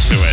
into it.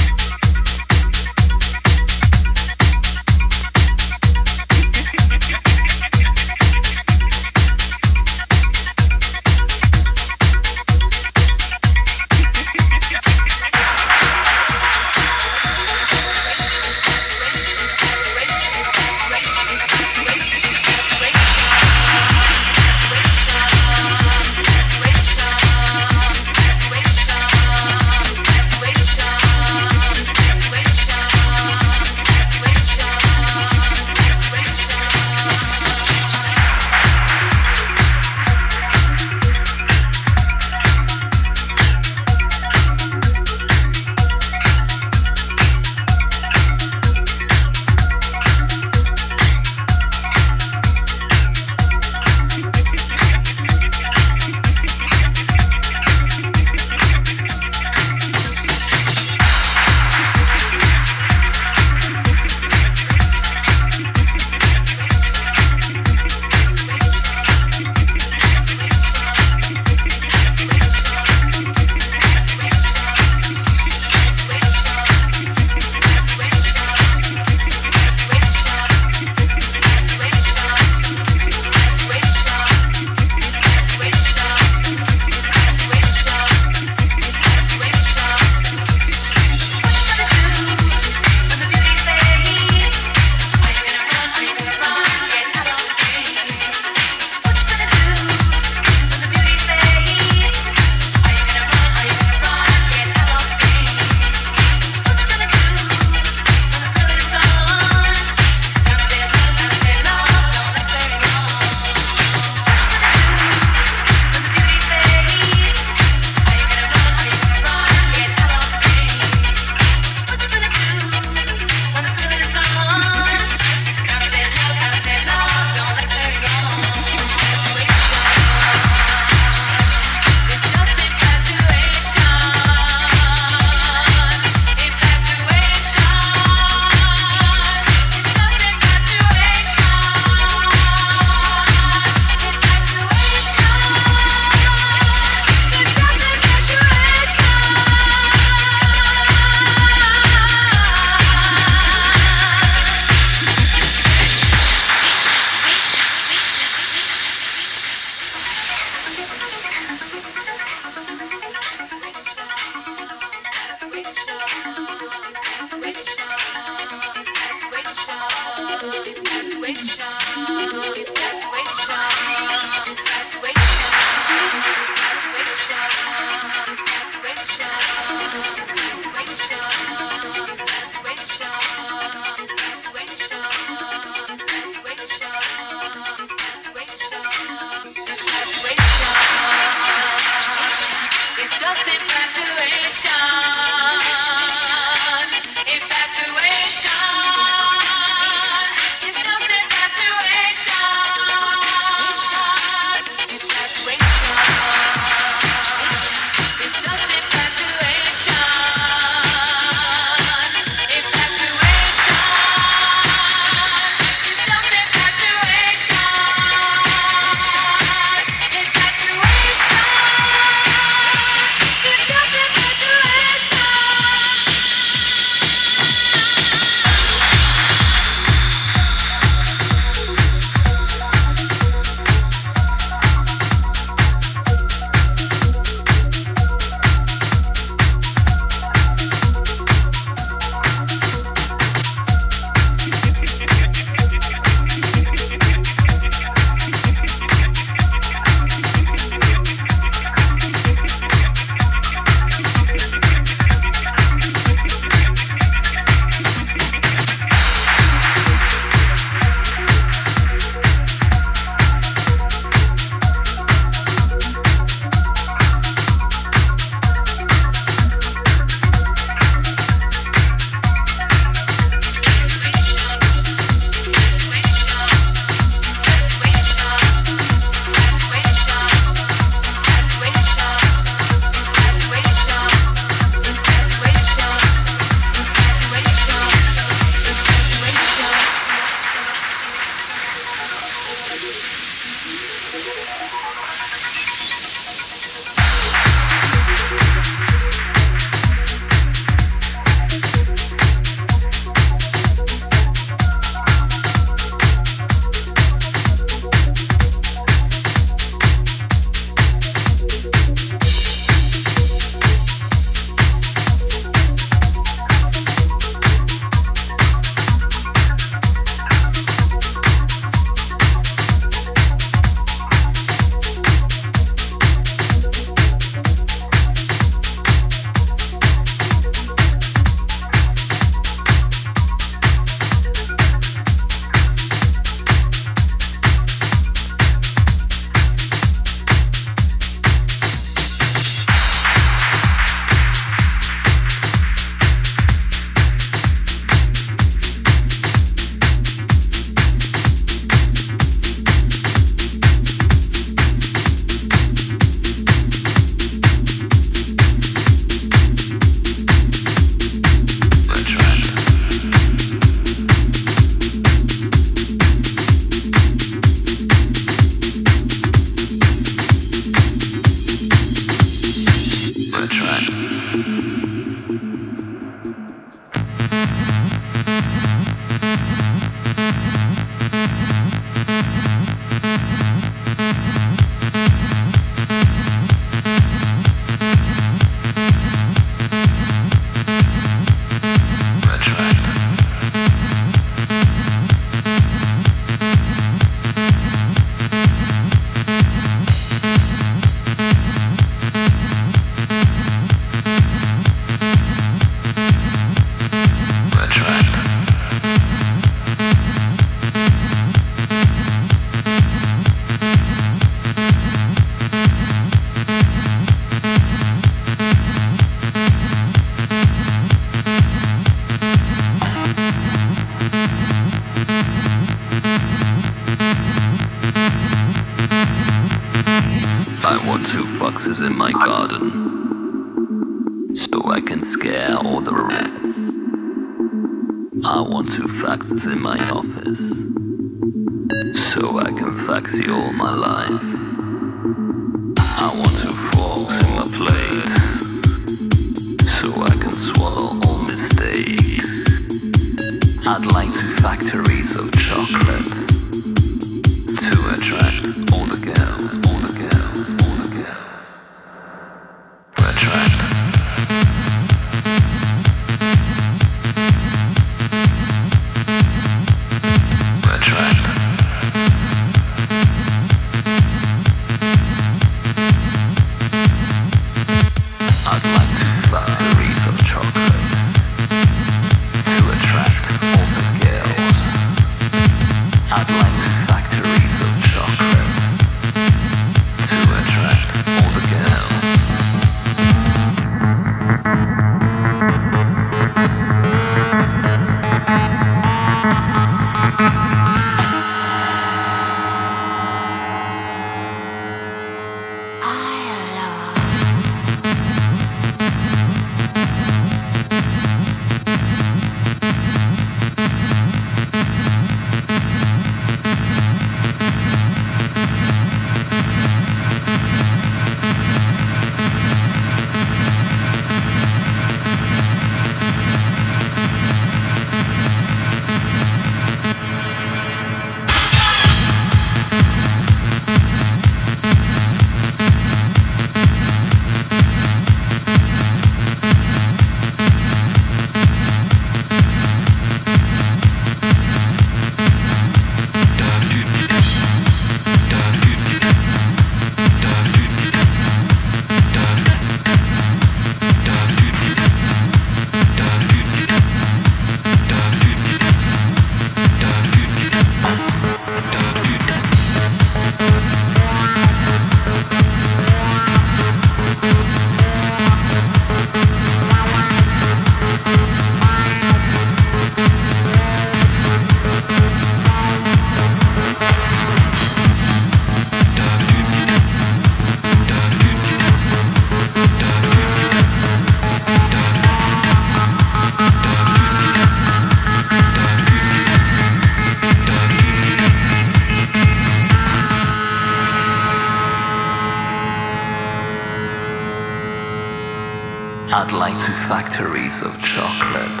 Like two factories of chocolate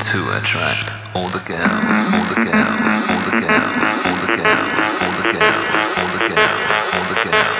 to attract all the girls, all the girls, all the girls, all the girls, all the girls, all the girls, all the girls, all the